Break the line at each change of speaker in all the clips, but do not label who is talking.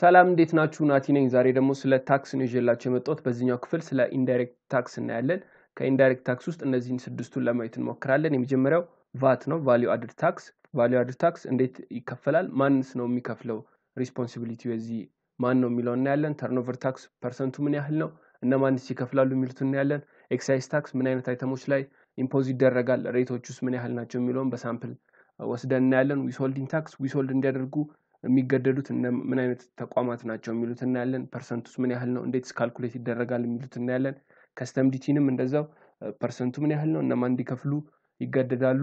ሰላም እንዴት ናችሁ? ናቲ ነኝ። ዛሬ ደግሞ ስለ ታክስ ነው ይዤላችሁ የመጣሁት። በዚህኛው ክፍል ስለ indirect tax እናያለን። ከ indirect tax ውስጥ እነዚህን ስድስቱን ለማየት እንሞክራለን። የመጀመሪያው ቫት ነው፣ value added tax። value added tax እንዴት ይከፈላል? ማንስ ነው የሚከፍለው? responsibility የዚህ ማን ነው የሚለው እናያለን። turnover tax percent ኡ ምን ያህል ነው? እነማንስ ይከፍላሉ የሚሉት እናያለን። excise tax ምን አይነት item ኦች ላይ impose ይደረጋል? ሬቶች ውስጥ ምን ያህል ናቸው የሚለውን በ sample ወስደን እናያለን። withholding tax withhold እንዲያደርጉ የሚገደዱት ምን አይነት ተቋማት ናቸው የሚሉት እናያለን። percent ኡስ ምን ያህል ነው፣ እንዴትስ calculate ይደረጋል የሚሉት እናያለን። custom duty ንም እንደዛው percent ኡ ምን ያህል ነው፣ እነማን እንዲከፍሉ ይገደዳሉ፣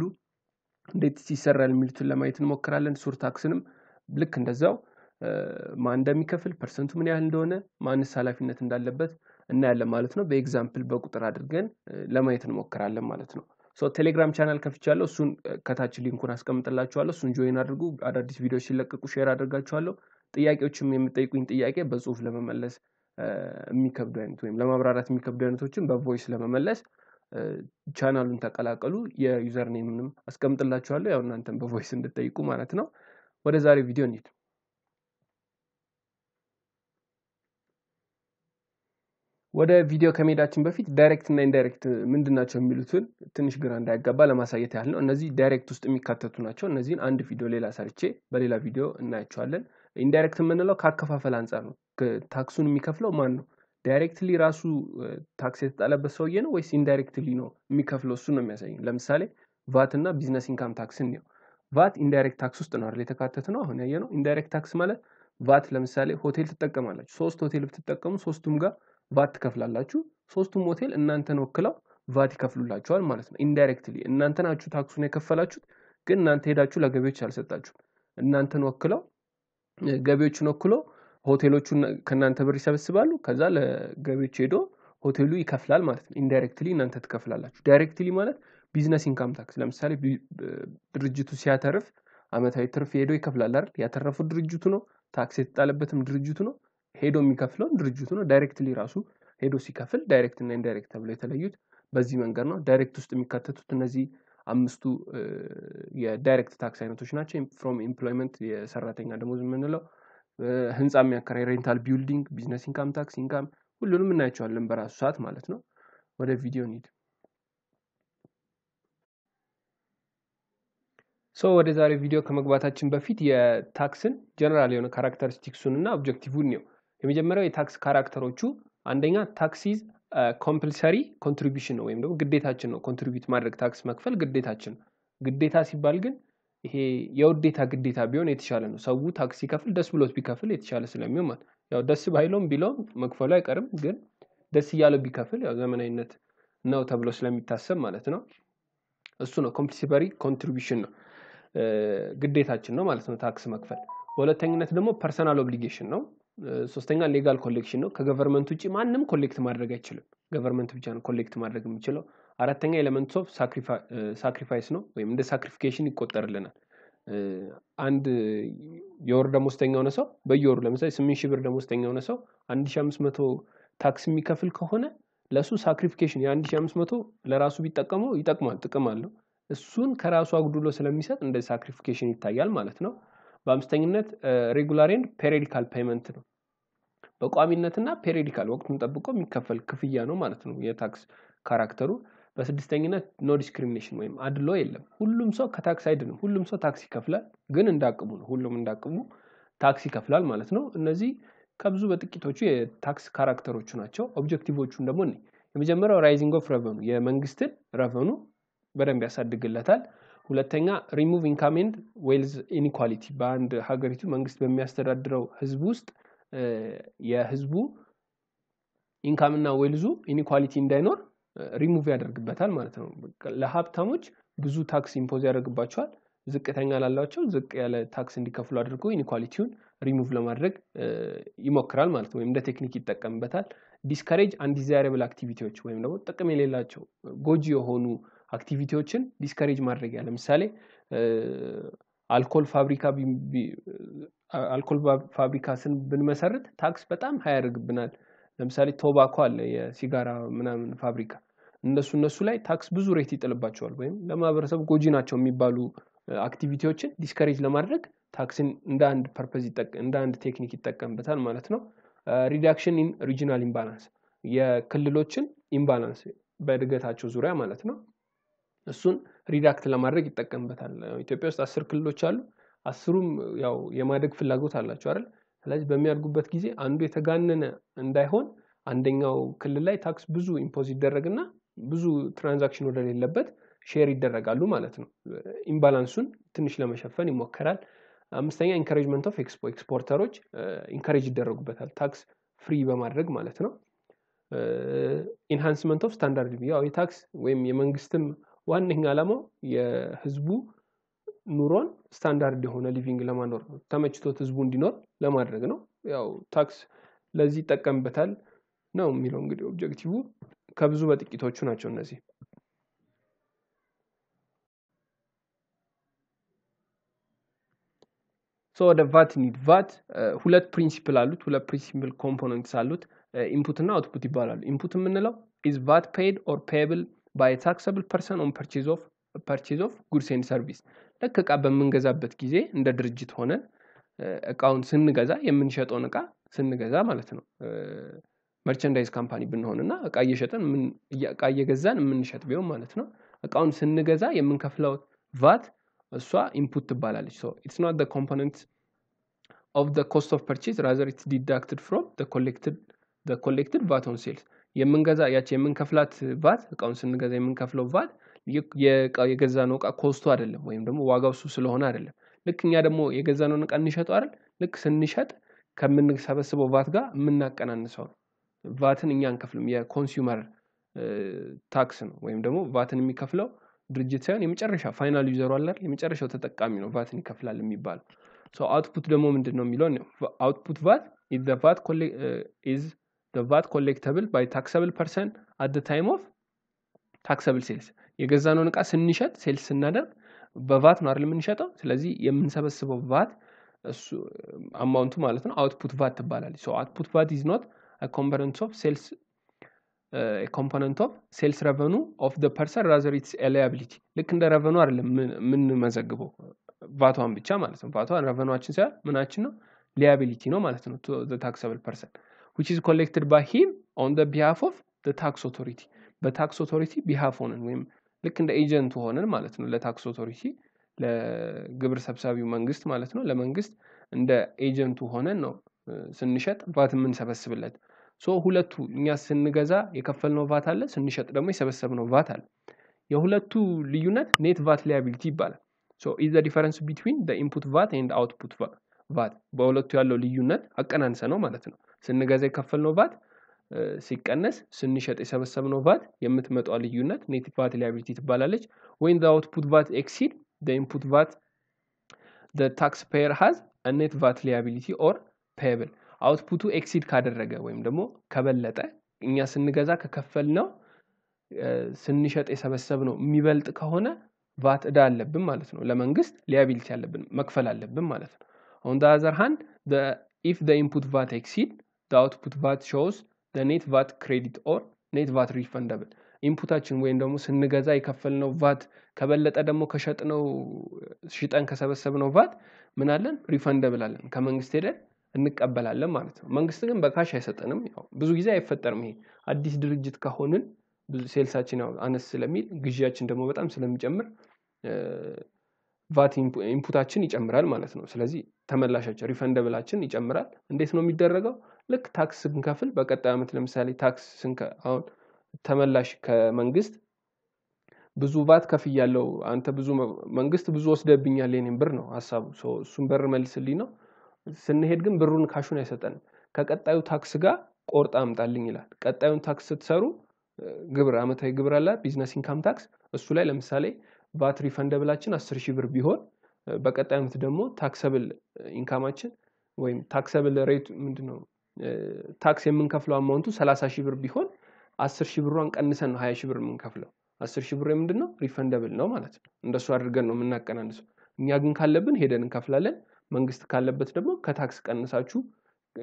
እንዴት ይሰራል የሚሉትን ለማየት እንሞክራለን። surtax ንም ልክ እንደዛው ማን እንደሚከፍል percent ኡ ምን ያህል እንደሆነ ማንስ ኃላፊነት እንዳለበት እናያለን ማለት ነው። በ example በቁጥር አድርገን ለማየት እንሞክራለን ማለት ነው። ቴሌግራም ቻናል ከፍቻለሁ። እሱን ከታች link ኡን አስቀምጥላችኋለሁ። እሱን join አድርጉ። አዳዲስ ቪዲዮዎች ሲለቀቁ share አድርጋችኋለሁ። ጥያቄዎችም የምጠይቁኝ ጥያቄ በጽሁፍ ለመመለስ የሚከብዱ አይነት ወይም ለማብራራት የሚከብዱ አይነቶችን በ voice ለመመለስ ቻናሉን ተቀላቀሉ። የ username ንም አስቀምጥላችኋለሁ። ያው እናንተም በ voice እንድትጠይቁ ማለት ነው። ወደ ዛሬ ቪዲዮ እንሂድ። ወደ ቪዲዮ ከመሄዳችን በፊት direct እና indirect ምንድን ናቸው የሚሉትን ትንሽ ግራ እንዳያጋባ ለማሳየት ያህል ነው። እነዚህ direct ውስጥ የሚካተቱ ናቸው። እነዚህን አንድ ቪዲዮ ሌላ ሰርቼ በሌላ ቪዲዮ እናያቸዋለን። indirect የምንለው ከአከፋፈል አንጻር ነው። tax ኡን የሚከፍለው ማን ነው? directly ራሱ tax የተጣለበት ሰውዬ ነው ወይስ indirectly ነው የሚከፍለው? እሱ ነው የሚያሳየኝ። ለምሳሌ ቫት እና business income tax እንየው። VAT indirect tax ውስጥ ነው አይደል የተካተተ ነው። አሁን ያየነው። indirect tax ማለት ቫት ለምሳሌ ሆቴል ትጠቀማላችሁ። ሶስት ሆቴል ብትጠቀሙ ሶስቱም ጋር ቫት ትከፍላላችሁ። ሶስቱም ሆቴል እናንተን ወክለው ቫት ይከፍሉላችኋል ማለት ነው። indirectly እናንተ ናችሁ ታክሱን የከፈላችሁት፣ ግን እናንተ ሄዳችሁ ለገቢዎች አልሰጣችሁም። እናንተን ወክለው ገቢዎቹን ወክሎ ሆቴሎቹ ከእናንተ ብር ይሰበስባሉ። ከዛ ለገቢዎች ሄዶ ሆቴሉ ይከፍላል ማለት ነው። indirectly እናንተ ትከፍላላችሁ። directly ማለት business income tax ለምሳሌ ድርጅቱ ሲያተርፍ አመታዊ ትርፍ ሄዶ ይከፍላል አይደል? ያተረፉት ድርጅቱ ነው። ታክስ የተጣለበትም ድርጅቱ ነው። ሄዶ የሚከፍለው ድርጅቱ ነው። directly ራሱ ሄዶ ሲከፍል direct እና indirect ተብለው የተለዩት በዚህ መንገድ ነው። direct ውስጥ የሚካተቱት እነዚህ አምስቱ የ direct tax አይነቶች ናቸው። from employment የሰራተኛ ደሞዝ የምንለው፣ ህንፃ የሚያከራይ rental building፣ business income tax፣ income ሁሉንም እናያቸዋለን በራሱ ሰዓት ማለት ነው። ወደ ቪዲዮ እንሂድ። so ወደ ዛሬ ቪዲዮ ከመግባታችን በፊት የታክስን ጀነራል የሆነ characteristics ኡን እና objective ን ነው። የመጀመሪያው የታክስ character ኦቹ አንደኛ tax is compulsory contribution ነው ወይም ደግሞ ግዴታችን ነው። contribute ማድረግ ታክስ መክፈል ግዴታችን ነው። ግዴታ ሲባል ግን ይሄ የውዴታ ግዴታ ቢሆን የተሻለ ነው። ሰው ታክስ ሲከፍል ደስ ብሎት ቢከፍል የተሻለ ስለሚሆን ማለት ያው ደስ ባይለውም ቢለውም መክፈሉ አይቀርም፣ ግን ደስ እያለው ቢከፍል ያው ዘመናዊነት ነው ተብሎ ስለሚታሰብ ማለት ነው። እሱ ነው compulsory contribution ነው ግዴታችን ነው ማለት ነው ታክስ መክፈል። በሁለተኝነት ደግሞ personal obligation ነው። ሶስተኛ legal collection ነው። ከ government ውጭ ማንም collect ማድረግ አይችልም። government ብቻ ነው collect ማድረግ የሚችለው። አራተኛ element of sacrifice ነው ወይም እንደ sacrification ይቆጠርልናል። አንድ የወር ደሞዝተኛ የሆነ ሰው በየወሩ ለምሳሌ ስምንት ሺህ ብር ደሞዝተኛ የሆነ ሰው አንድ ሺህ አምስት መቶ ታክስ የሚከፍል ከሆነ ለእሱ sacrification የአንድ ሺህ አምስት መቶ ለራሱ ቢጠቀመው ይጠቅማል፣ ጥቅም አለው። እሱን ከራሱ አጉድሎ ስለሚሰጥ እንደ sacrification ይታያል ማለት ነው። በአምስተኝነት regular and periodical payment ነው። በቋሚነትና periodical ወቅቱን ጠብቆ የሚከፈል ክፍያ ነው ማለት ነው የታክስ character ኡ። በስድስተኝነት no discrimination ወይም አድሎ የለም። ሁሉም ሰው ከታክስ አይድንም። ሁሉም ሰው ታክስ ይከፍላል፣ ግን እንዳቅሙ ነው። ሁሉም እንዳቅሙ ታክስ ይከፍላል ማለት ነው። እነዚህ ከብዙ በጥቂቶቹ የታክስ character ኦቹ ናቸው። objective ኦቹን ደግሞ የመጀመሪያው raising of revenue የመንግስትን revenue በደንብ ያሳድግለታል። ሁለተኛ ሪሙቭ ኢንካም ኤንድ ዌልዝ ኢኒኳሊቲ በአንድ ሀገሪቱ መንግስት በሚያስተዳድረው ህዝብ ውስጥ የህዝቡ income ና wealth ኡ inequality እንዳይኖር ሪሙቭ ያደርግበታል ማለት ነው። ለሀብታሞች ብዙ ታክስ impose ያደርግባቸዋል። ዝቅተኛ ላላቸው ዝቅ ያለ ታክስ እንዲከፍሉ አድርጎ ኢኒኳሊቲውን ሪሙቭ ለማድረግ ይሞክራል ማለት ነው። ወይም እንደ technique ይጠቀምበታል። discourage undesirable activity ዎች ወይም ደግሞ ጥቅም የሌላቸው ጎጂ የሆኑ activity ዎችን discourage ማድረጊያ ለምሳሌ አልኮል ፋብሪካ አልኮል ፋብሪካ ስን ብንመሰርት ታክስ በጣም high ያደርግብናል። ለምሳሌ tobacco አለ የሲጋራ ምናምን ፋብሪካ እነሱ እነሱ ላይ ታክስ ብዙ rate ይጥልባቸዋል። ወይም ለማህበረሰብ ጎጂ ናቸው የሚባሉ activity ዎችን discourage ለማድረግ ታክስን እንደ አንድ purpose እንደ አንድ technique ይጠቀምበታል ማለት ነው። reduction in regional imbalance የክልሎችን imbalance በእድገታቸው ዙሪያ ማለት ነው። እሱን reduct ለማድረግ ይጠቀምበታል። ኢትዮጵያ ውስጥ አስር ክልሎች አሉ። አስሩም ያው የማደግ ፍላጎት አላቸው አይደል? ስለዚህ በሚያድጉበት ጊዜ አንዱ የተጋነነ እንዳይሆን አንደኛው ክልል ላይ ታክስ ብዙ impose ይደረግና ብዙ transaction ወደሌለበት share ይደረጋሉ ማለት ነው። imbalance ኡን ትንሽ ለመሸፈን ይሞከራል። አምስተኛ encouragement of export exporter ኦች encourage ይደረጉበታል tax free በማድረግ ማለት ነው። enhancement of standard ያው የታክስ ወይም የመንግስትም ዋነኛ ዓላማው የህዝቡ ኑሮን ስታንዳርድ የሆነ living ለማኖር ነው። ተመችቶት ህዝቡ እንዲኖር ለማድረግ ነው። ያው ታክስ ለዚህ ይጠቀምበታል ነው የሚለው እንግዲህ objective ከብዙ በጥቂቶቹ ናቸው እነዚህ። so ወደ ቫት እንሂድ ቫት ሁለት principle አሉት። ሁለት principle components አሉት። input እና output ይባላሉ። input የምንለው is VAT paid or payable by taxable person on purchase of purchase of goods and service። ልክ እቃ በምንገዛበት ጊዜ እንደ ድርጅት ሆነን እቃውን ስንገዛ የምንሸጠውን እቃ ስንገዛ ማለት ነው merchandise company ብንሆን እና እቃ እየሸጠን እቃ እየገዛን የምንሸጥ ቢሆን ማለት ነው እቃውን ስንገዛ የምንከፍለው ቫት እሷ input ትባላለች። so it's not component of cost of purchase rather it's deducted from collected VAT on sales የምንገዛ ያቺ የምንከፍላት ቫት እቃውን ስንገዛ የምንከፍለው ቫት የገዛነው እቃ cost ኡ አይደለም፣ ወይም ደግሞ ዋጋው እሱ ስለሆነ አይደለም። ልክ እኛ ደግሞ የገዛነውን እቃ እንሸጠው አይደል? ልክ ስንሸጥ ከምንሰበስበው ቫት ጋር የምናቀናንሰው ነው። ቫትን እኛ አንከፍልም። የ consumer tax ነው። ወይም ደግሞ ቫትን የሚከፍለው ድርጅት ሳይሆን የመጨረሻ final user ኡ አለ የመጨረሻው ተጠቃሚ ነው ቫትን ይከፍላል የሚባለው። output ደግሞ ምንድን ነው የሚለው output VAT is VAT collectable by taxable person at time of taxable sales የገዛነውን እቃ ስንሸጥ sales ስናደርግ በቫት ነው አይደል የምንሸጠው። ስለዚህ የምንሰበስበው ቫት amount ኡ ማለት ነው output VAT ትባላለች። so output VAT is not component of sales component of sales revenue of the person rather it's liability ልክ እንደ revenue አይደለም የምንመዘግበው ቫቷን ብቻ ማለት ነው። ቫቷን revenue ኣችን ሳይሆን ምናችን ነው liability ነው ማለት ነው። taxable person which is collected by him on the behalf of tax authority በ tax authority behalf ሆነን ወይም ልክ እንደ agent ኡ ሆነን ማለት ነው ለ tax authority ለግብር ሰብሳቢው መንግስት ማለት ነው ለመንግስት እንደ agent ኡ ሆነን ነው ስንሸጥ ቫት የምንሰበስብለት። so ሁለቱ እኛ ስንገዛ የከፈልነው ቫት አለ፣ ስንሸጥ ደግሞ የሰበሰብነው ቫት አለ። የሁለቱ ልዩነት net VAT liability ይባላል። so is difference between input VAT and output VAT በሁለቱ ያለው ልዩነት አቀናንሰን ነው ማለት ነው። ስንገዛ የከፈልነው ቫት ሲቀነስ ስንሸጥ የሰበሰብነው ቫት የምትመጣው ልዩነት net VAT liability ትባላለች። ወይም output VAT exceed input VAT tax payer has net VAT liability or payable output ኡ exceed ካደረገ ወይም ደግሞ ከበለጠ እኛ ስንገዛ ከከፈልነው ስንሸጥ የሰበሰብነው የሚበልጥ ከሆነ ቫት እዳ አለብን ማለት ነው። ለመንግስት liability አለብን መክፈል አለብን ማለት ነው። on other hand if input VAT exceed output VAT shows net VAT credit or net VAT refundable input ኣችን ወይም ደግሞ ስንገዛ የከፈልነው ቫት ከበለጠ ደግሞ ከሸጥነው ሽጠን ከሰበሰብነው ቫት ምን አለን refundable አለን ከመንግስት ሄደን እንቀበላለን ማለት ነው። መንግስት ግን በ cash አይሰጠንም። ያው ብዙ ጊዜ አይፈጠርም። ይሄ አዲስ ድርጅት ከሆንን sales ኣችን ያው አነስ ስለሚል ግዢያችን ደግሞ በጣም ስለሚጨምር VAT input ኣችን ይጨምራል ማለት ነው። ስለዚህ ተመላሻችን refundable ኣችን ይጨምራል። እንዴት ነው የሚደረገው? ልክ ታክስ ስንከፍል በቀጣይ ዓመት ለምሳሌ ታክስ አሁን ተመላሽ ከመንግስት ብዙ ቫት ከፍያለሁ፣ አንተ ብዙ መንግስት ብዙ ወስደብኛል የኔን ብር ነው ሀሳቡ። እሱን ብር መልስልኝ ነው። ስንሄድ ግን ብሩን cash ኡን አይሰጠንም። ከቀጣዩ ታክስ ጋር ቆርጣ አምጣልኝ ይላል። ቀጣዩን ታክስ ስትሰሩ ግብር አመታዊ ግብር አለ business income tax። እሱ ላይ ለምሳሌ VAT refundable ኣችን አስር ሺህ ብር ቢሆን በቀጣይ ዓመት ደግሞ taxable income ኣችን ወይም taxable rate ምንድነው ታክስ የምንከፍለው amount ኡ ሰላሳ ሺህ ብር ቢሆን አስር ሺህ ብሯን ቀንሰን ነው ሀያ ሺህ ብር የምንከፍለው። አስር ሺህ ብር ምንድን ነው refundable ነው ማለት ነው። እንደሱ አድርገን ነው የምናቀናንሰው። እኛ ግን ካለብን ሄደን እንከፍላለን። መንግስት ካለበት ደግሞ ከታክስ ቀንሳችሁ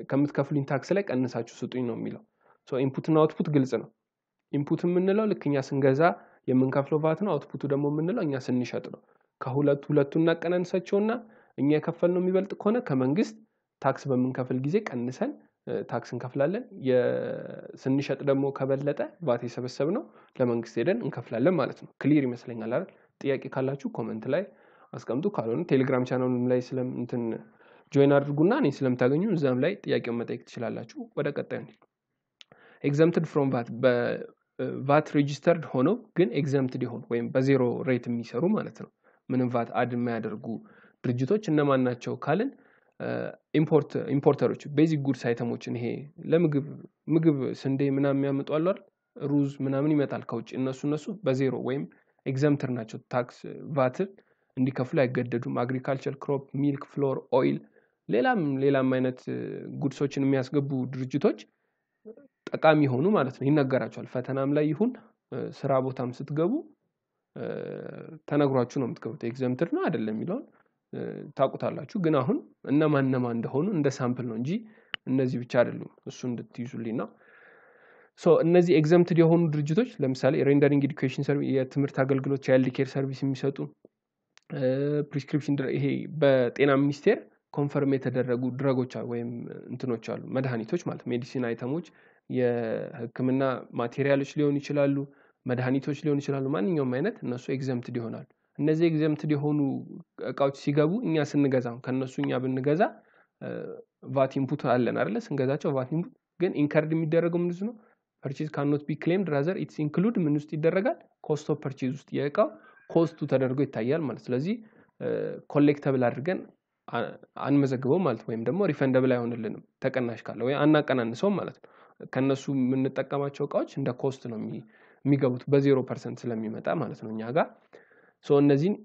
ከምትከፍሉኝ ታክስ ላይ ቀንሳችሁ ስጡኝ ነው የሚለው። input ና output ግልጽ ነው። input የምንለው ልክ እኛ ስንገዛ የምንከፍለው ቫት ነው። output ኡ ደግሞ የምንለው እኛ ስንሸጥ ነው። ከሁለቱ ሁለቱ እናቀናንሳቸውና እኛ የከፈልነው የሚበልጥ ከሆነ ከመንግስት ታክስ በምንከፍል ጊዜ ቀንሰን ታክስ እንከፍላለን። ስንሸጥ ደግሞ ከበለጠ ቫት የሰበሰብነው ለመንግስት ሄደን እንከፍላለን ማለት ነው። clear ይመስለኛል አይደል? ጥያቄ ካላችሁ comment ላይ አስቀምጡ። ካልሆነ ቴሌግራም ቻናሉም ላይ ስለም join አድርጉና እኔ ስለምታገኙ እዛም ላይ ጥያቄውን መጠየቅ ትችላላችሁ። ወደ ቀጣዩ exempted from VAT በ VAT registered ሆነው ግን exempted የሆኑ ወይም በ zero rate የሚሰሩ ማለት ነው። ምንም ቫት add የማያደርጉ ድርጅቶች እነማን ናቸው ካልን importer ኦች basic goods item ኦችን ይሄ ለምግብ ምግብ ስንዴ ምናምን የሚያመጡ አሉ? ሩዝ ምናምን ይመጣል ከውጭ እነሱ እነሱ በዜሮ ወይም exempted ናቸው። ታክስ ቫትን እንዲከፍሉ አይገደዱም። agriculture፣ crop፣ milk፣ flour፣ oil ሌላም ሌላም አይነት goods ኦችን የሚያስገቡ ድርጅቶች ጠቃሚ የሆኑ ማለት ነው ይነገራቸዋል። ፈተናም ላይ ይሁን ስራ ቦታም ስትገቡ ተነግሯችሁ ነው የምትገቡት። exempted ነው አይደለም የሚለውን ታውቁታላችሁ። ግን አሁን እነማን እነማን እንደሆኑ እንደ sample ነው እንጂ እነዚህ ብቻ አይደሉም። እሱ እንድትይዙልኝ ነው። so እነዚህ exempted የሆኑ ድርጅቶች ለምሳሌ rendering education service፣ የትምህርት አገልግሎት፣ child care service የሚሰጡ prescription ይሄ በጤና ሚኒስቴር confirm የተደረጉ drug ኦች ወይም እንትኖች አሉ መድኃኒቶች ማለት medicine item ኦች የህክምና material ኦች ሊሆኑ ይችላሉ፣ መድኃኒቶች ሊሆኑ ይችላሉ። ማንኛውም አይነት እነሱ exempted ይሆናሉ። እነዚህ exempted የሆኑ እቃዎች ሲገቡ እኛ ስንገዛ ከእነሱ እኛ ብንገዛ VAT input አለን አይደለ? ስንገዛቸው VAT input ግን incurred የሚደረገው ምንስ ነው? ፐርቼዝ ካኖት ቢ ክሌምድ ራዘር ኢትስ ኢንክሉድ ምን ውስጥ ይደረጋል? cost of purchase ውስጥ የእቃው cost ኡ ተደርጎ ይታያል ማለት ስለዚህ collectable አድርገን አንመዘግበው ማለት ወይም ደግሞ refundable አይሆንልንም ተቀናሽ ካለ ወይ አናቀናንሰውም ማለት ነው። ከእነሱ የምንጠቀማቸው እቃዎች እንደ cost ነው የሚገቡት በ zero percent ስለሚመጣ ማለት ነው እኛ ጋር እነዚህን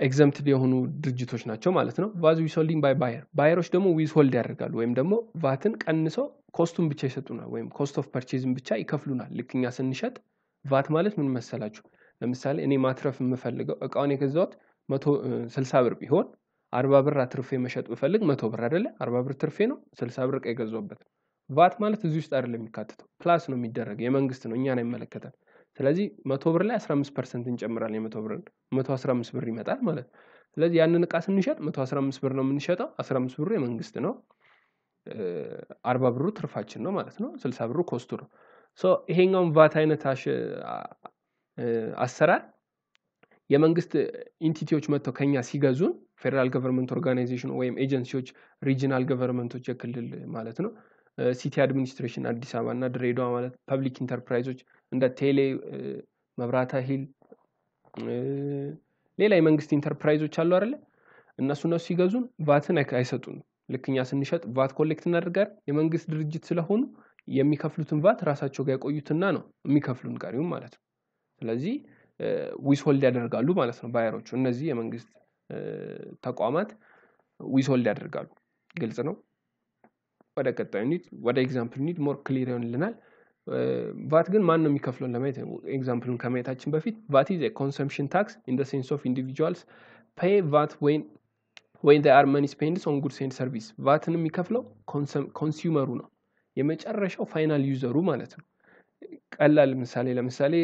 exempted የሆኑ ድርጅቶች ናቸው ማለት ነው። VAT withholding by buyer buyer ኦች ደግሞ withhold ያደርጋሉ ወይም ደግሞ ቫትን ቀንሰው cost ኡን ብቻ ይሰጡናል ወይም cost of purchase ን ብቻ ይከፍሉናል። ልክ እኛ ስንሸጥ ቫት ማለት ምን መሰላችሁ? ለምሳሌ እኔ ማትረፍ የምፈልገው እቃውን የገዛሁት መቶ ስልሳ ብር ቢሆን አርባ ብር አትርፌ መሸጥ ብፈልግ መቶ ብር አይደለ? አርባ ብር ትርፌ ነው ስልሳ ብር ዕቃ የገዛሁበት። ቫት ማለት እዚህ ውስጥ አይደለም የሚካተተው plus ነው የሚደረግ የመንግስት ነው እኛን አይመለከታል። ስለዚህ መቶ ብር ላይ አስራ አምስት percent እንጨምራለን። የመቶ ብር መቶ አስራ አምስት ብር ይመጣል ማለት ነው። ስለዚህ ያንን እቃ ስንሸጥ መቶ አስራ አምስት ብር ነው የምንሸጠው። አስራ አምስት ብሩ የመንግስት ነው። አርባ ብሩ ትርፋችን ነው ማለት ነው። ስልሳ ብሩ cost ኡ ነው። So ይሄኛውን ቫት አይነት አሰራር የመንግስት entity ዎች መጥተው ከኛ ሲገዙን federal government organization ወይም ኤጀንሲዎች፣ regional government ኦች የክልል ማለት ነው፣ city administration አዲስ አበባ እና ድሬዳዋ ማለት public enterprise ኦች እንደ ቴሌ፣ መብራት ኃይል፣ ሌላ የመንግስት ኢንተርፕራይዞች አሉ አይደለ? እነሱ እነሱ ሲገዙን ቫትን አይሰጡን። ልክ እኛ ስንሸጥ ቫት collect እናደርጋለን። የመንግስት ድርጅት ስለሆኑ የሚከፍሉትን ቫት ራሳቸው ጋር ያቆዩትና ነው የሚከፍሉን ቀሪውም ማለት ነው። ስለዚህ withhold ያደርጋሉ ማለት ነው buyer ኦቹ። እነዚህ የመንግስት ተቋማት withhold ያደርጋሉ። ግልጽ ነው። ወደ ቀጣዩ ኒድ ወደ example ኒድ more clear ይሆንልናል። ቫት ግን ማን ነው የሚከፍለውን ለማየት example ኡን ከማየታችን በፊት VAT is consumption tax in sense of individuals pay VAT when when their money spends on goods and service ቫትን የሚከፍለው consumer ኡ ነው፣ የመጨረሻው final user ኡ ማለት ነው። ቀላል ምሳሌ ለምሳሌ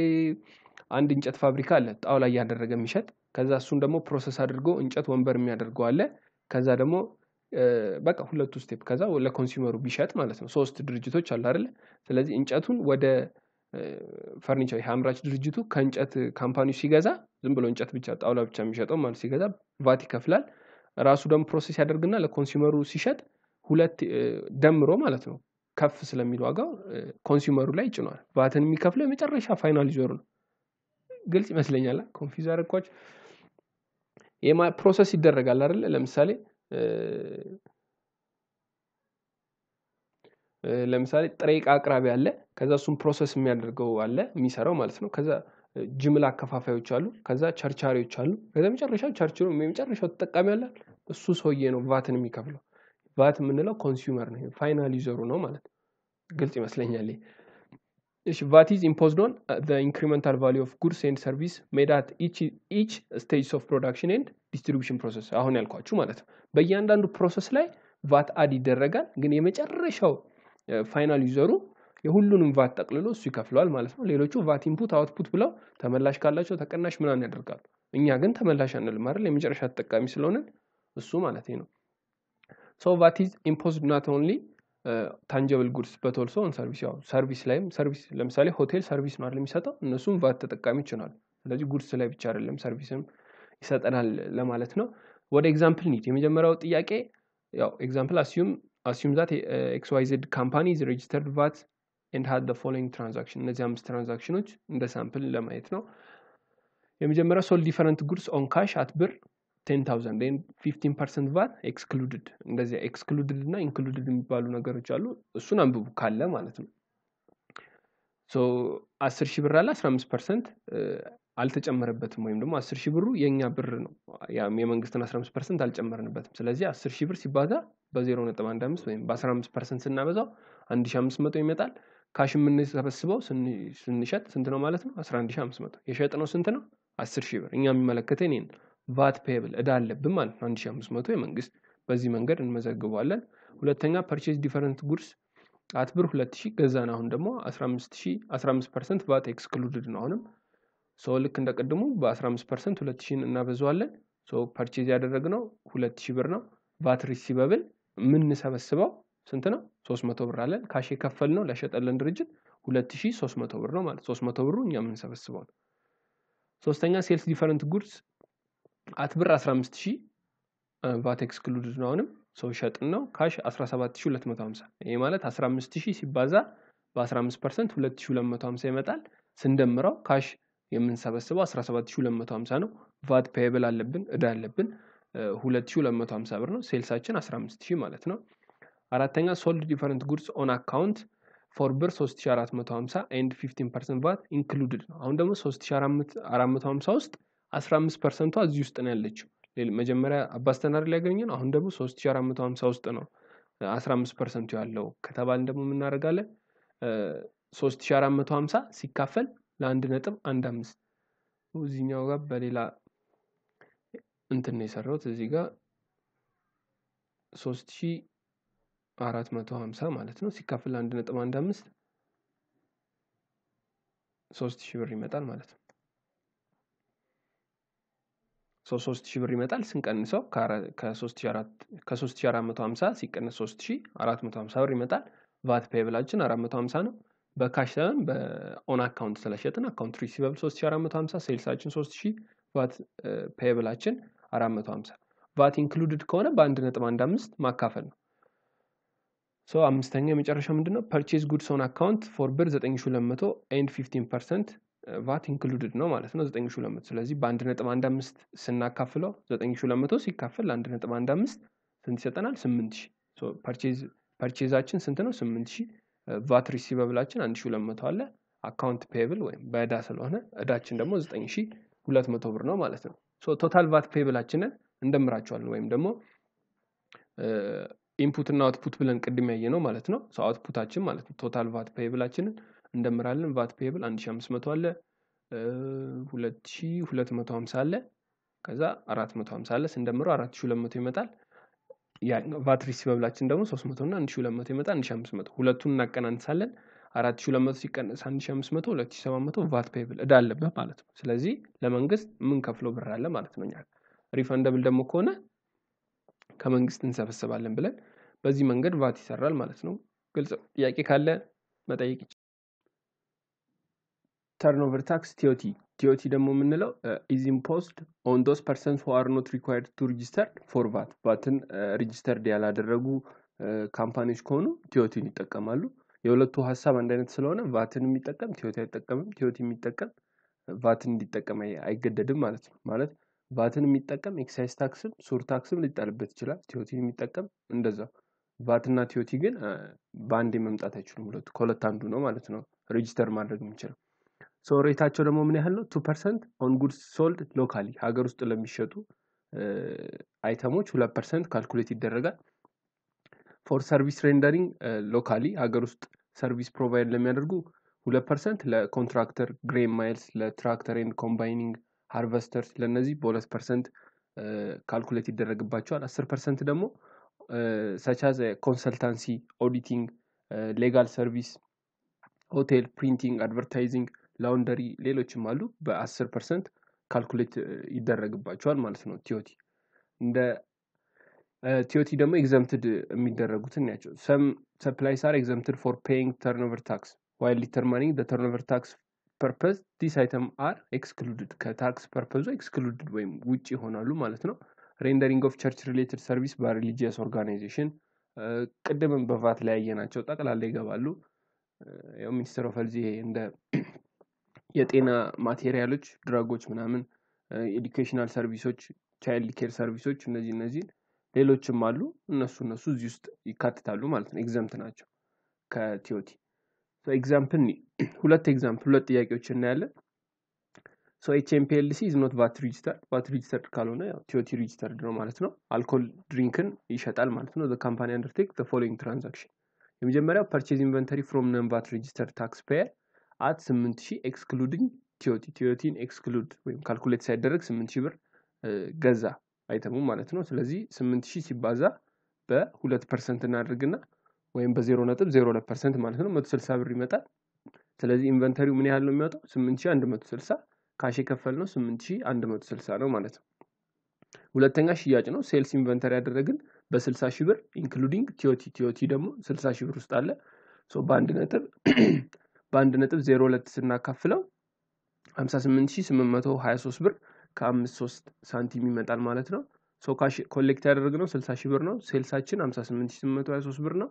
አንድ እንጨት ፋብሪካ አለ ጣውላ እያደረገ የሚሸጥ ከዛ እሱን ደግሞ process አድርጎ እንጨት ወንበር የሚያደርገው አለ። ከዛ ደግሞ በቃ ሁለቱ step ከዛ ለ consumer ኡ ቢሸጥ ማለት ነው። ሶስት ድርጅቶች አሉ አይደለ? ስለዚህ እንጨቱን ወደ ፈርኒቸር ይሄ አምራች ድርጅቱ ከእንጨት company ው ሲገዛ ዝም ብሎ እንጨት ብቻ ጣውላ ብቻ የሚሸጠው ማለት ሲገዛ ቫት ይከፍላል። ራሱ ደግሞ process ያደርግና ለ consumer ኡ ሲሸጥ ሁለት ደምሮ ማለት ነው ከፍ ስለሚል ዋጋው consumer ኡ ላይ ይጭኗል። ቫትን የሚከፍለው የመጨረሻ final user ኡ ነው። ግልጽ ይመስለኛል። confuse አደረኳችሁ። process ይደረጋል አይደለ? ለምሳሌ ለምሳሌ ጥሬ ዕቃ አቅራቢ አለ። ከዛ እሱም process የሚያደርገው አለ የሚሰራው ማለት ነው። ከዛ ጅምላ አከፋፋዮች አሉ። ከዛ ቸርቻሪዎች አሉ። ከዛ መጨረሻው ቸርችሮ የመጨረሻው ተጠቃሚ አለ። እሱ ሰውዬ ነው ቫትን የሚከፍለው። ቫት የምንለው consumer ነው፣ final user ኡ ነው ማለት ግልጽ ይመስለኛል። እሺ VAT is imposed on incremental value of goods and service made at each stages of production and distribution process አሁን ያልኳችሁ ማለት ነው። በእያንዳንዱ process ላይ ቫት add ይደረጋል። ግን የመጨረሻው final user ኡ የሁሉንም ቫት ጠቅልሎ እሱ ይከፍለዋል ማለት ነው። ሌሎቹ ቫት input output ብለው ተመላሽ ካላቸው ተቀናሽ ምናምን ያደርጋሉ። እኛ ግን ተመላሽ አንልም አይደል? የመጨረሻ ተጠቃሚ ስለሆነን እሱ ማለት ነው። So VAT is imposed not only tangible goods but service። ያው service ላይም service ለምሳሌ ሆቴል service ነው አይደል የሚሰጠው፣ እነሱም ቫት ተጠቃሚዎች ይሆናሉ። ስለዚህ goods ላይ ብቻ አይደለም service ም ይሰጠናል ለማለት ነው። ወደ example ኒድ የመጀመሪያው ጥያቄ ያው example assume assume that XYZ company is registered VAT and had the following transaction እነዚህ አምስት transaction ኦች እንደ sample ለማየት ነው። የመጀመሪያው sold different goods on cash at ብር ten thousand and fifteen percent VAT excluded። እንደዚያ excluded እና included የሚባሉ ነገሮች አሉ። እሱን አንብቡ ካለ ማለት ነው። So አስር ሺህ ብር አለ አስራ አምስት percent አልተጨመረበትም ወይም ደግሞ አስር ሺህ ብሩ የእኛ ብር ነው የመንግስትን አስራ አምስት percent አልጨመርንበትም። ስለዚህ አስር ሺህ ብር ሲባዛ በዜሮ ነጥብ አንድ አምስት ወይም በአስራ አምስት percent ስናበዛው አንድ ሺህ አምስት መቶ ይመጣል። cash የምንሰበስበው ስንሸጥ ስንት ነው ማለት ነው? አስራ አንድ ሺህ አምስት መቶ የሸጥነው ስንት ነው? አስር ሺህ ብር። እኛ የሚመለከተ እኔን VAT payable እዳ አለብን ማለት ነው። አንድ ሺህ አምስት መቶ የመንግስት በዚህ መንገድ እንመዘግበዋለን። ሁለተኛ purchase different goods at ብር ሁለት ሺህ ገዛን። አሁን ደግሞ አስራ አምስት percent VAT excluded ነው አሁንም so ልክ እንደ ቅድሙ በ15 percent ሁለት ሺህን እናበዛዋለን። So purchase ያደረግነው ሁለት ሺህ ብር ነው። VAT receivable የምንሰበስበው ስንት ነው? ሶስት መቶ ብር አለን። cash የከፈልነው ለሸጠለን ድርጅት ሁለት ሺህ ሶስት መቶ ብር ነው ማለት ሶስት መቶ ብሩ እኛ የምንሰበስበው ነው። ሶስተኛ sales different goods at ብር 15 ሺህ VAT excluded ነው አሁንም ሰው ሸጥን ነው cash 17250 ይሄ ማለት 15 ሺህ ሲባዛ በ15 percent 2250 ይመጣል። ስንደምረው cash የምንሰበስበው 17250 ነው። VAT payable አለብን እዳ አለብን 2250 ብር ነው። sales ኣችን 15000 ማለት ነው። አራተኛ sold different goods on account for ብር 3450 and 15 percent VAT included ነው። አሁን ደግሞ 3450 ውስጥ 15 percent ኧ እዚህ ውስጥ ነው ያለችው። መጀመሪያ አባስተናሪ ላይ ያገኘ ነው። አሁን ደግሞ 3450 ውስጥ ነው 15 percent ኡ ያለው ከተባልን ደግሞ የምናደርጋለን 3450 ሲካፈል ለአንድ ነጥብ አንድ አምስት እዚህኛው ጋር በሌላ እንትን ነው የሰራሁት። እዚህ ጋር ሶስት ሺ አራት መቶ ሀምሳ ማለት ነው ሲካፈል ለአንድ ነጥብ አንድ አምስት ሶስት ሺህ ብር ይመጣል ማለት ነው። ሶስት ሺህ ብር ይመጣል ስንቀንሰው ከሶስት ሺህ አራት መቶ ሀምሳ ሲቀንስ ሶስት ሺህ አራት መቶ ሀምሳ ብር ይመጣል። VAT payable ኣችን አራት መቶ ሀምሳ ነው። በ cash ሳይሆን በ on account ስለሸጥን account receivable 3450 sales ኣችን 3000 VAT payable ኣችን 450 VAT included ከሆነ በአንድ ነጥብ አንድ አምስት ማካፈል ነው። So አምስተኛ የመጨረሻ ምንድን ነው? purchase goods on account for ብር 9200 and 15 percent VAT included ነው ማለት ነው 9200 ስለዚህ በአንድ ነጥብ አንድ አምስት ስናካፍለው 9200 ሲካፈል ለአንድ ነጥብ አንድ አምስት ስንት ይሰጠናል? 8000 purchase ኣችን ስንት ነው? 8000 VAT receivable ኣችን 1200 አለ። account payable ወይም በእዳ ስለሆነ እዳችን ደግሞ 9200 ብር ነው ማለት ነው። total VAT payable ኣችንን እንደምራቸዋለን ወይም ደግሞ input እና output ብለን ቅድም ያየ ነው ማለት ነው። so output ኣችን ማለት ነው total VAT payable ኣችንን እንደምራለን። VAT payable 1500 አለ፣ 2250 አለ፣ ከዛ 450 አለ። ስንደምረው 4200 ይመጣል። VAT receivable ኣችን ደግሞ 300 እና 1200 ይመጣል 1500 ሁለቱን እናቀናንሳለን። 4200 ሲቀነስ 1500 2700 VAT payable እዳ አለበት ማለት ነው። ስለዚህ ለመንግስት ምን ከፍለው ብር አለ ማለት ነው። እኛ refundable ደግሞ ከሆነ ከመንግስት እንሰበስባለን ብለን በዚህ መንገድ ቫት ይሰራል ማለት ነው። ግልጽ ጥያቄ ካለ መጠየቅ turnover tax TOT TOT ደግሞ የምንለው is imposed on those persons who are not required to register for VAT VAT ን registered ያላደረጉ company ዎች ከሆኑ TOT ን ይጠቀማሉ። የሁለቱ ሀሳብ አንድ አይነት ስለሆነ ቫትን የሚጠቀም TOT አይጠቀምም። TOT የሚጠቀም ቫትን እንዲጠቀም አይገደድም ማለት ነው። ማለት ቫትን የሚጠቀም excise tax ም surtax ም ሊጣልበት ይችላል። TOT ን የሚጠቀም እንደዛው። VAT ና TOT ግን በአንዴ መምጣት አይችሉም። ሁለቱ ከሁለት አንዱ ነው ማለት ነው register ማድረግ የሚችለው። so rate ኣቸው ደግሞ ምን ያህል ነው? two percent on goods sold locally ሀገር ውስጥ ለሚሸጡ item ኦች ሁለት percent calculate ይደረጋል። for service rendering locally ሀገር ውስጥ service provide ለሚያደርጉ ሁለት percent ለ contractor grain mills፣ ለ tractor and combining harvesters ለእነዚህ በሁለት percent calculate ይደረግባቸዋል። አስር percent ደግሞ such as consultancy፣ auditing፣ legal service፣ hotel፣ printing፣ advertising laundry ሌሎችም አሉ። በአስር percent calculate ይደረግባቸዋል ማለት ነው TOT እንደ TOT ደግሞ exempted የሚደረጉትን ናቸው። some supplies are exempted for paying turnover tax while determining turnover tax purpose this item are excluded ከ tax purpose ኡ excluded ወይም ውጭ ይሆናሉ ማለት ነው። rendering of church related service በ religious organization ቅድምም በቫት ላይ ያየናቸው ጠቅላላ ይገባሉ። minister of health ይሄ እንደ የጤና material ኦች drug ኦች ምናምን educational service ኦች child care service ኦች እነዚህ እነዚህን ሌሎችም አሉ። እነሱ እነሱ እዚህ ውስጥ ይካትታሉ ማለት ነው። exempt ናቸው ከ TOT example ሁለት example ሁለት ጥያቄዎች እናያለን። so HM PLC is not VAT registered VAT registered ካልሆነ TOT registered ነው ማለት ነው። alcohol drink ን ይሸጣል ማለት ነው። company undertake following transaction የመጀመሪያው purchase inventory from non VAT registered tax payer at 8000 excluding TOT TOT ን exclude ወይም calculate ሳይደረግ 8000 ብር ገዛ item ኡ ማለት ነው። ስለዚህ 8000 ሲባዛ በሁለት percent እናድርግና ወይም በዜሮ ነጥብ ማለት ነው። መቶ ስልሳ ብር ይመጣል። ስለዚህ inventory ው ምን ያህል ነው የሚወጣው? ስምንት ሺህ አንድ መቶ ስልሳ cash የከፈል ነው ስምንት ሺህ አንድ መቶ ስልሳ ነው ማለት ነው። ሁለተኛ ሽያጭ ነው። sales inventory ያደረግን በስልሳ ሺህ ብር including TOT TOT ደግሞ ስልሳ ሺህ ብር ውስጥ አለ። በአንድ ነጥብ በአንድ ነጥብ ዜሮ ሁለት ስናካፍለው ሀምሳ ስምንት ሺህ ስምንት መቶ ሀያ ሶስት ብር ከአምስት ሶስት ሳንቲም ይመጣል ማለት ነው። so cash collect ያደረግነው ስልሳ ሺህ ብር ነው። sales ኣችን ሀምሳ ስምንት ሺህ ስምንት መቶ ሀያ ሶስት ብር ነው።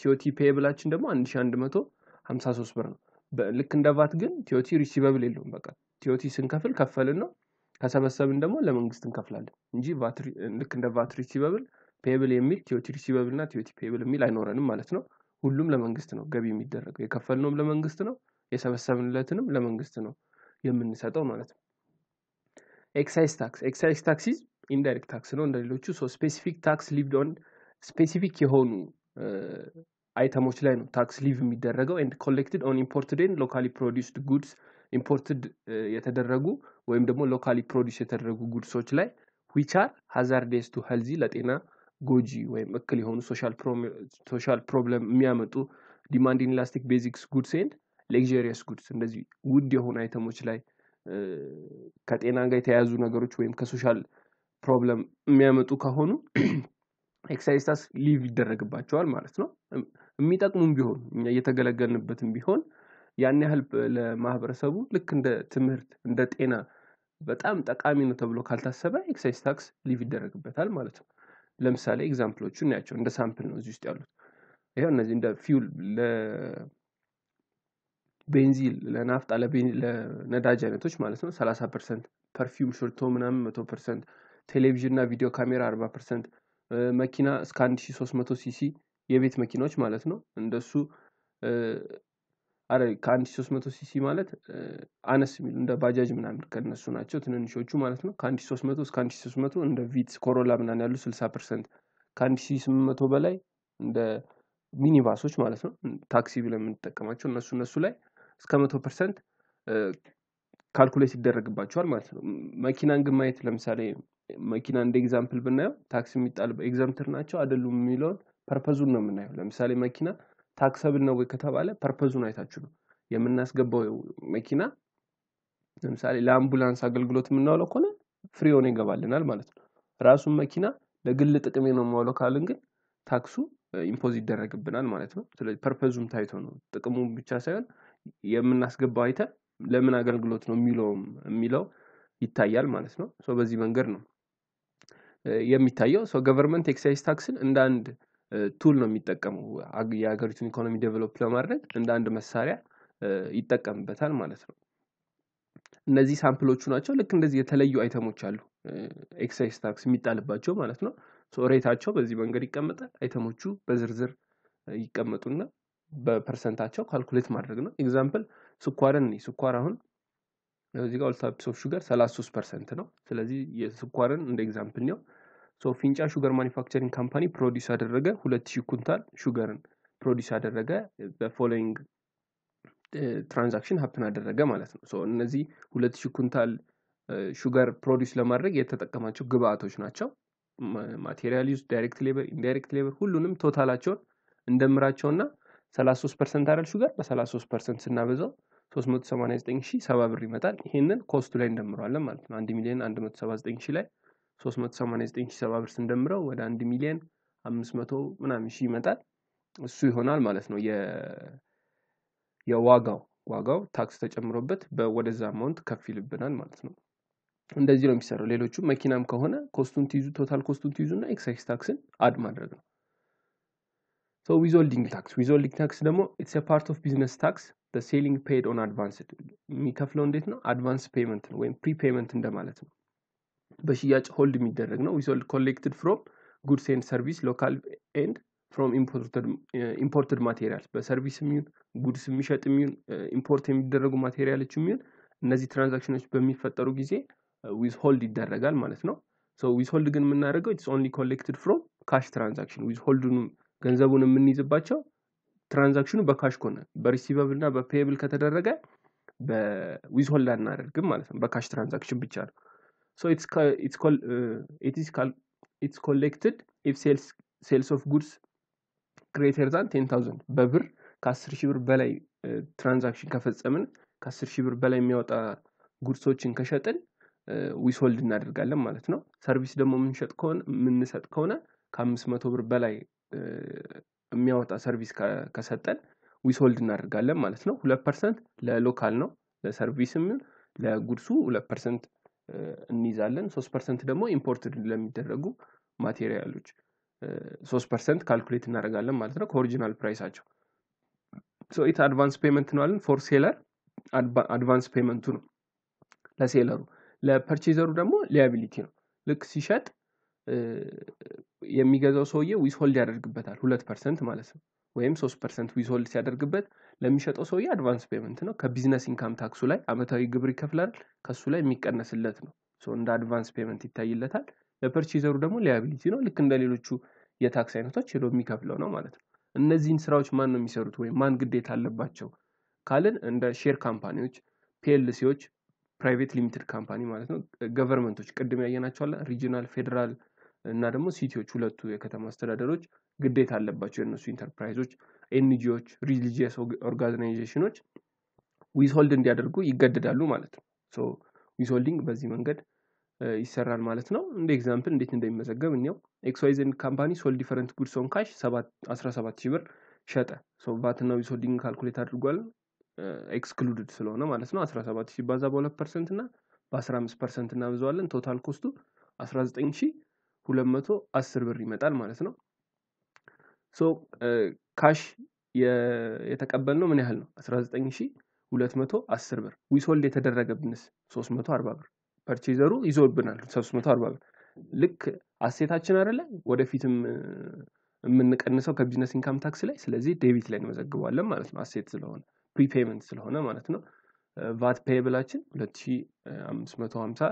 TOT payable ኣችን ደግሞ አንድ ሺ አንድ መቶ ሀምሳ ሶስት ብር ነው። ልክ እንደ ቫት ግን TOT receivable የለውም። በቃ TOT ስንከፍል ከፈልን ነው። ከሰበሰብን ደግሞ ለመንግስት እንከፍላለን እንጂ ልክ እንደ VAT receivable payable የሚል TOT receivable እና TOT payable የሚል አይኖረንም ማለት ነው ሁሉም ለመንግስት ነው ገቢ የሚደረገው። የከፈልነውም ለመንግስት ነው የሰበሰብንለትንም ለመንግስት ነው የምንሰጠው ማለት ነው። excise tax excise tax is indirect tax ነው። እንደሌሎቹ specific tax levied on specific የሆኑ item ኦች ላይ ነው tax levy የሚደረገው። and collected on imported and locally produced goods imported የተደረጉ ወይም ደግሞ locally produce የተደረጉ goods ኦች ላይ which are hazardous to health ለጤና ጎጂ ወይም እክል የሆኑ social problem የሚያመጡ demand inelastic basic goods and luxurious goods እንደዚህ ውድ የሆኑ item ኦች ላይ ከጤና ጋር የተያያዙ ነገሮች ወይም ከ social problem የሚያመጡ ከሆኑ excise tax levy ይደረግባቸዋል ማለት ነው። የሚጠቅሙም ቢሆን እኛ እየተገለገልንበትም ቢሆን ያን ያህል ለማህበረሰቡ ልክ እንደ ትምህርት እንደ ጤና በጣም ጠቃሚ ነው ተብሎ ካልታሰበ excise tax levy ይደረግበታል ማለት ነው ለምሳሌ example ኦቹ እናያቸው። እንደ sample ነው እዚህ ውስጥ ያሉት። ይኸው እነዚህ እንደ fuel ለቤንዚል ለናፍጣ ለነዳጅ አይነቶች ማለት ነው። ሰላሳ percent perfume ሽርቶ ምናምን መቶ percent ቴሌቪዥን እና ቪዲዮ ካሜራ አርባ percent መኪና እስከ 1300 CC የቤት መኪናዎች ማለት ነው። እንደሱ አረ ከ1300 CC ማለት አነስ የሚሉ እንደ ባጃጅ ምናምን ከነሱ ናቸው ትንንሾቹ ማለት ነው። ከ1300 እስከ 1300 እንደ ቪትስ ኮሮላ ምናምን ያሉ 60 percent ከ1800 በላይ እንደ ሚኒባሶች ማለት ነው። ታክሲ ብለን የምንጠቀማቸው እነሱ እነሱ ላይ እስከ መቶ percent calculate ይደረግባቸዋል ማለት ነው። መኪናን ግን ማየት ለምሳሌ መኪና እንደ example ብናየው tax የሚጣል exempt ናቸው አይደሉም የሚለውን purpose ኡን ነው የምናየው። ለምሳሌ መኪና taxable ነው ወይ ከተባለ purpose ኡን አይታችሁ ነው። የምናስገባው መኪና ለምሳሌ ለአምቡላንስ አገልግሎት የምናውለው ከሆነ free ሆነ ይገባልናል ማለት ነው። ራሱን መኪና ለግል ጥቅሜ ነው የማውለው ካልን ግን tax ኡ impose ይደረግብናል ማለት ነው። ስለዚህ purpose ኡም ታይቶ ነው ጥቅሙ ብቻ ሳይሆን የምናስገባው item ለምን አገልግሎት ነው የሚለውም የሚለው ይታያል ማለት ነው። በዚህ መንገድ ነው። የሚታየው government excise tax ን እንደ አንድ tool ነው የሚጠቀመው። የሀገሪቱን ኢኮኖሚ develop ለማድረግ እንደ አንድ መሳሪያ ይጠቀምበታል ማለት ነው። እነዚህ sample ኦቹ ናቸው። ልክ እንደዚህ የተለዩ item ኦች አሉ። excise tax የሚጣልባቸው ማለት ነው። rate ኣቸው በዚህ መንገድ ይቀመጣል። item ኦቹ በዝርዝር ይቀመጡና በ percent ኣቸው calculate ማድረግ ነው። example ስኳርን ስኳር አሁን እዚህ ጋር of sugar 33 percent ነው። ስለዚህ የስኳርን እንደ example ነው ፊንጫ sugar manufacturing company produce አደረገ ሁለት ሺህ ኩንታል sugar ን produce አደረገ በ following transaction happen አደረገ ማለት ነው እነዚህ ሁለት ሺህ ኩንታል sugar produce ለማድረግ የተጠቀማቸው ግብአቶች ናቸው material used direct labor indirect labor ሁሉንም total ኣቸውን እንደምራቸውና 33 percent አይደል sugar በ33 percent ስናበዛው 389 ሺህ ሰባ ብር ይመጣል። ይሄንን cost ኡ ላይ እንደምረዋለን ማለት ነው። 1 ሚሊዮን 179 ሺህ ላይ 389 ሺህ ሰባ ብር ስንደምረው ወደ 1 ሚሊዮን 500 ምናምን ሺህ ይመጣል። እሱ ይሆናል ማለት ነው የዋጋው ዋጋው tax ተጨምሮበት ወደዛ amount ከፍ ይልብናል ማለት ነው። እንደዚህ ነው የሚሰራው። ሌሎቹ መኪናም ከሆነ cost ኡን ትይዙ total cost ኡን ትይዙ እና excise tax ን add ማድረግ ነው። so withholding tax withholding tax ደግሞ it's part of business tax ceiling paid on advanced የሚከፍለው እንዴት ነው? advance payment ነው ወይም pre payment እንደማለት ነው። በሽያጭ hold የሚደረግ ነው። withhold collected from goods and service local and from imported materials በ service የሚሆን goods የሚሸጥ የሚሆን import የሚደረጉ material ኦች የሚሆን እነዚህ transaction ኦች በሚፈጠሩ ጊዜ withhold ይደረጋል ማለት ነው። withhold ግን የምናደርገው it's only collected from cash transaction withhold ኡንም ገንዘቡን የምንይዝባቸው transaction ኡ በ cash ከሆነ በ receivable እና በ payable ከተደረገ በ withhold አናደርግም ማለት ነው። በ cash transaction ብቻ ነው። it's collected if sales of goods greater than ten thousand በብር ከአስር ሺህ ብር በላይ transaction ከፈጸምን ከአስር ሺህ ብር በላይ የሚያወጣ goods ኦችን ከሸጥን withhold እናደርጋለን ማለት ነው። service ደግሞ የምንሸጥ ከሆነ የምንሰጥ ከሆነ ከአምስት መቶ ብር በላይ የሚያወጣ service ከሰጠን withhold እናደርጋለን ማለት ነው። ሁለት ፐርሰንት ለሎካል ነው ለሰርቪስም ለጉድሱ ሁለት ፐርሰንት እንይዛለን። ሶስት percent ደግሞ imported ለሚደረጉ material ኦች ሶስት percent calculate እናደርጋለን ማለት ነው ከ original price ኣቸው። so it advance payment ነው አለን for seller advance payment ኡ ነው ለ seller ኡ። ለ purchaser ኡ ደግሞ liability ነው። ልክ ሲሸጥ የሚገዛው ሰውዬ withhold ያደርግበታል ሁለት percent ማለት ነው። ወይም ሶስት percent withhold ሲያደርግበት ለሚሸጠው ሰውዬ advance payment ነው። ከ business income tax ኡ ላይ አመታዊ ግብር ይከፍላል። ከሱ ላይ የሚቀነስለት ነው። እንደ advance payment ይታይለታል። ለ purchaser ኡ ደግሞ liability ነው። ልክ እንደ ሌሎቹ የ tax አይነቶች ሄዶ የሚከፍለው ነው ማለት ነው። እነዚህን ስራዎች ማን ነው የሚሰሩት ወይም ማን ግዴታ አለባቸው ካልን እንደ share company ዎች፣ PLC ዎች፣ private limited company ማለት ነው። government ኦች ቅድም ያየናቸው regional፣ ፌዴራል እና ደግሞ city ዎች ሁለቱ የከተማ አስተዳደሮች ግዴታ አለባቸው። የእነሱ enterprise ኦች፣ NGO ዎች፣ religious organization ኦች withhold እንዲያደርጉ ይገደዳሉ ማለት ነው። so withholding በዚህ መንገድ ይሰራል ማለት ነው። እንደ example እንዴት እንደሚመዘገብ እኛው XYZ company sold different goods on cash 17 ሺህ ብር ሸጠ። ቫት እና withholding calculate አድርጓል excluded ስለሆነ ማለት ነው። 17 ሺህ ባዛ በሁለት percent እና በ15 percent እናብዘዋለን። total cost ኡ 19 ሺህ 210 ብር ይመጣል ማለት ነው። so cash የተቀበልነው ምን ያህል ነው? 19210 ብር። withhold የተደረገብንስ 340 ብር። purchaser ኡ ይዞብናል 340 ብር። ልክ asset ኣችን አይደለ ወደፊትም የምንቀንሰው ከ business income tax ላይ። ስለዚህ debit ላይ እንመዘግበዋለን ማለት ነው። asset ስለሆነ prepayment ስለሆነ ማለት ነው። VAT payable ኣችን 2550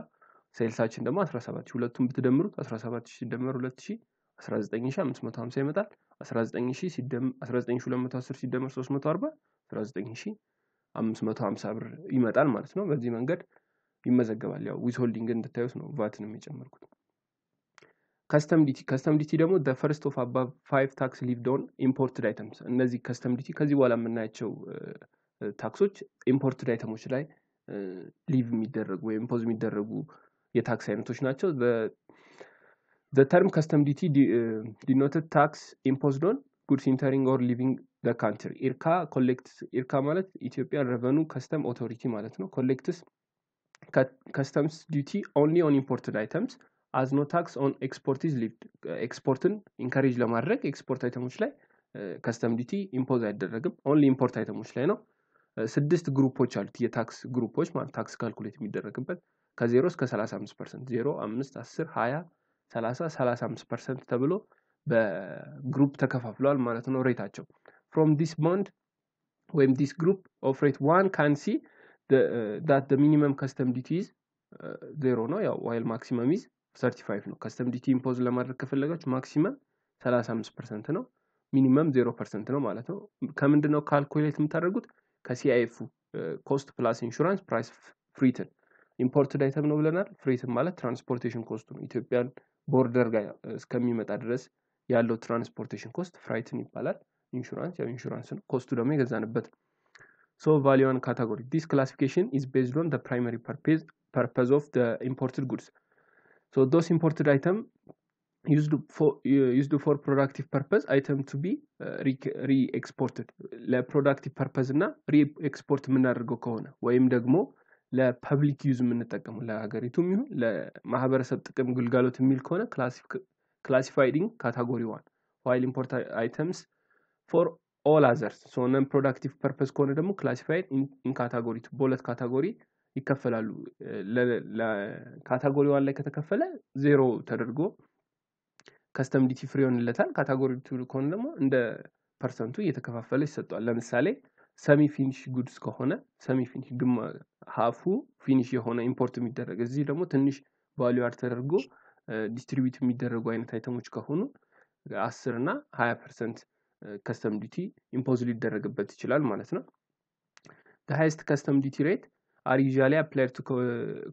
sales ኣችን ደግሞ 17 ሁለቱም ብትደምሩት 17 ሲደመር 2000 19550 ይመጣል። 19210 ሲደመር 340 19550 ብር ይመጣል ማለት ነው። በዚህ መንገድ ይመዘገባል። ያው withholding እንድታዩት ነው ቫትንም የጨመርኩት። custom duty custom duty ደግሞ first of above five tax levied on imported items። እነዚህ custom duty ከዚህ በኋላ የምናያቸው tax ኦች imported item ኦች ላይ levy የሚደረጉ ወይም impose የሚደረጉ የ tax አይነቶች ናቸው። the term custom duty denoted tax imposed on goods entering or leaving the country ERCA collect ERCA ማለት Ethiopian revenue custom authority ማለት ነው። collects customs duty only on imported items as no tax on export is levied። export ን encourage ለማድረግ export item ኦች ላይ custom duty impose አይደረግም። only import item ኦች ላይ ነው። ስድስት group ኦች አሉት የ tax group ኦች ማለት tax calculate የሚደረግበት ከዜሮ እስከ 35 percent ዜሮ አምስት አስር ሀያ ሰላሳ ሰላሳ አምስት percent ተብሎ በ group ተከፋፍሏል ማለት ነው rate ኣቸው። from this bond ወይም this group of rate one can see that minimum custom duty is zero ነው ያው while maximum is 35 ነው። custom duty impose ለማድረግ ከፈለጋችሁ maximum 35 percent ነው። minimum ዜሮ percent ነው ማለት ነው። ከምንድን ነው calculate የምታደርጉት ከ CIF ኡ cost plus insurance plus freight ን imported item ነው ብለናል። freight ን ማለት transportation cost ኡ ነው። Ethiopian border ጋር እስከሚመጣ ድረስ ያለው transportation cost freight ን ይባላል። ኢንሹራንስ ያው ኢንሹራንስ ነው። cost ኡ ደግሞ የገዛንበት so value one category this classification is based on primary purpose of imported goods so those imported item used for productive purpose item to be re exported ለ productive purpose እና re export የምናደርገው ከሆነ ወይም ደግሞ ለ public use የምንጠቀመው ለሀገሪቱም ይሁን ለማህበረሰብ ጥቅም ግልጋሎት የሚል ከሆነ classified in category one while import items for all others so non productive purpose ከሆነ ደግሞ classified in category በሁለት category ይከፈላሉ። category one ላይ ከተከፈለ ዜሮ ተደርጎ custom duty free ይሆንለታል። category ከሆነ ደግሞ እንደ percent ኡ እየተከፋፈለ ይሰጠዋል። ለምሳሌ semi finish goods ከሆነ semi finish ግማ half ኡ finish የሆነ import የሚደረግ እዚህ ደግሞ ትንሽ value add ተደርጎ distribute የሚደረጉ አይነት item ኦች ከሆኑ አስር እና ሀያ percent custom duty impose ሊደረግበት ይችላል ማለት ነው። highest custom duty rate are usually applied to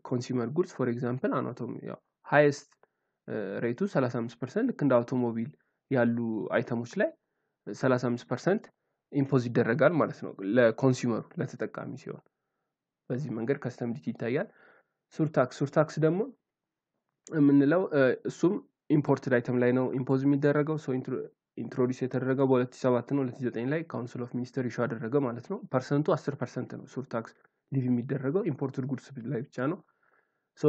consumer goods for example አናቶም ያው highest rate ኡ 35 percent ልክ እንደ አውቶሞቢል ያሉ item ኦች ላይ 35 percent impose ይደረጋል ማለት ነው። ለ consumer ኡ ለተጠቃሚ ሲሆን በዚህ መንገድ custom duty ይታያል። surtax surtax ደግሞ የምንለው እሱም imported item ላይ ነው impose የሚደረገው። ሰው introduce የተደረገው በ2007 ነው 2009 ላይ Council of Minister issue አደረገ ማለት ነው። percent ኡ 10 percent ነው surtax levy የሚደረገው። imported goods ላይ ብቻ ነው። so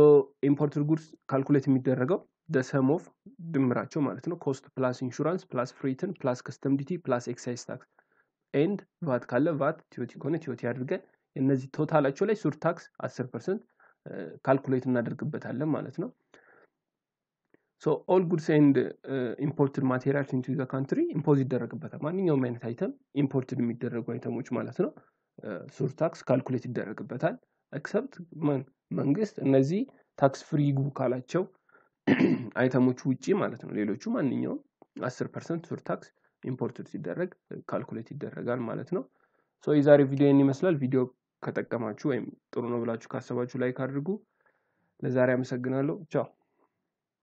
imported goods calculate የሚደረገው the sum of ድምራቸው ማለት ነው። cost plus insurance plus freight ን plus custom duty plus excise tax and VAT ካለ VAT TOT ከሆነ TOT አድርገን እነዚህ total ኣቸው ላይ surtax 10 percent calculate እናደርግበታለን ማለት ነው። so all goods and imported materials into the country impose ይደረግበታል። ማንኛውም አይነት item imported የሚደረጉ item ኦች ማለት ነው። surtax calculate ይደረግበታል። except መንግስት እነዚህ tax free ግቡ ካላቸው item ኦች ውጪ ማለት ነው። ሌሎቹ ማንኛውም አስር percent surtax imported ሲደረግ calculate ይደረጋል ማለት ነው። so የዛሬ ቪዲዮ ይመስላል። ቪዲዮ ከጠቀማችሁ ወይም ጥሩ ነው ብላችሁ ካሰባችሁ like አድርጉ። ለዛሬ አመሰግናለሁ። ቻው